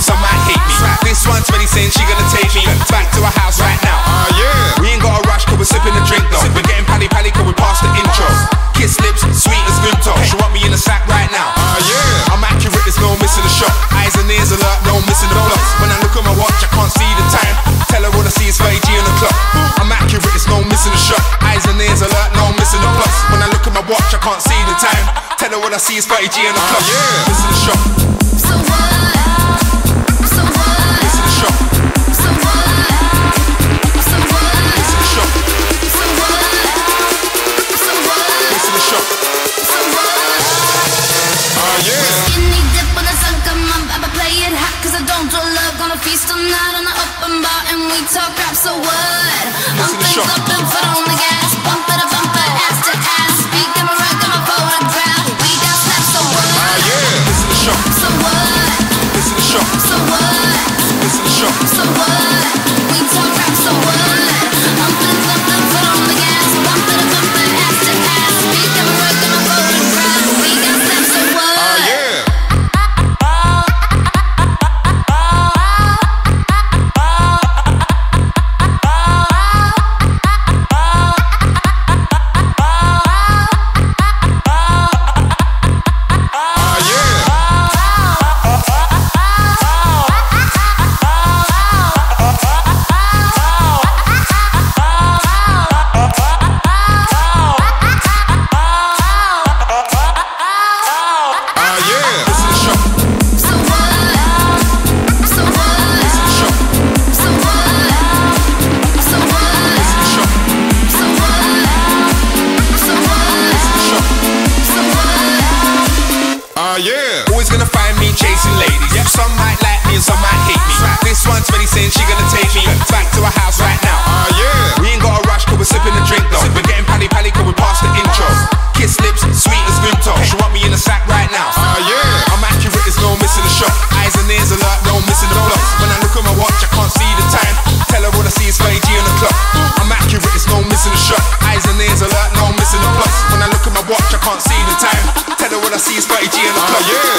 some might hate me. This one's really saying she gonna take me back to her house right now. Oh, yeah. We ain't got a rush, cause we're sipping a drink, though. We're getting pally paddy, cause we passed the intro. Kiss lips, sweet as good talk. She want me in the sack right now. Oh, yeah. I'm accurate, there's no missing a shot. Eyes and ears alert, no missing the blocks. When I look at my watch, I can't see the time. Tell her what I see is 30 on the clock. I'm accurate, there's no missing a shot. Eyes and ears alert, no missing the blocks. When I look at my watch, I can't see the time. Tell her what I see is 30 on the clock. Ah, yeah. feast all night on the open bar and we talk crap. so what? I'm things up and put on the gas. Uh, yeah. Always gonna find me chasing ladies. Some might like me and some might hate me. This one's ready saying she gonna take me back to her house. I see is 30 G in the club. Yeah.